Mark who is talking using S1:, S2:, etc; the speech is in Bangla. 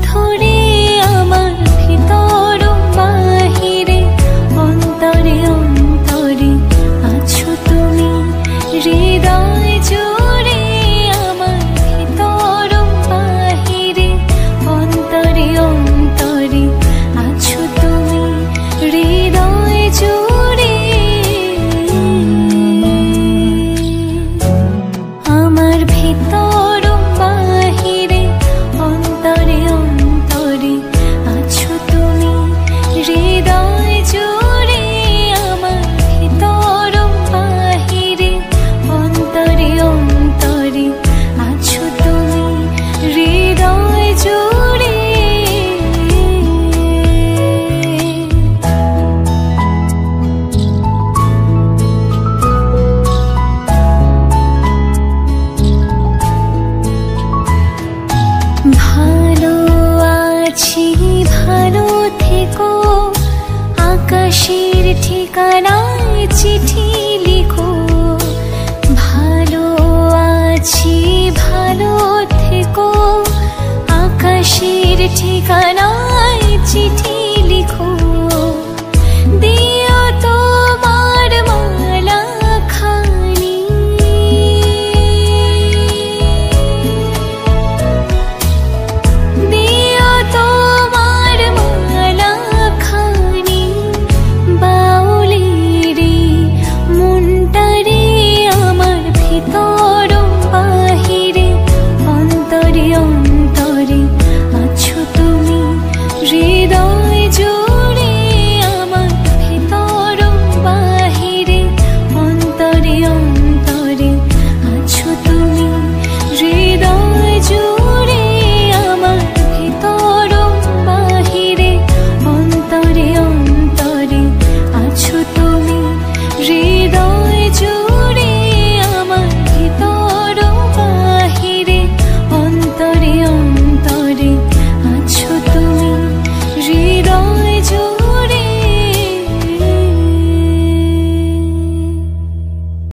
S1: 头。ঠিকানায় চিঠি লিখো। ভালো ভালো আকাশের ঠিকানায় চিঠি লিখো।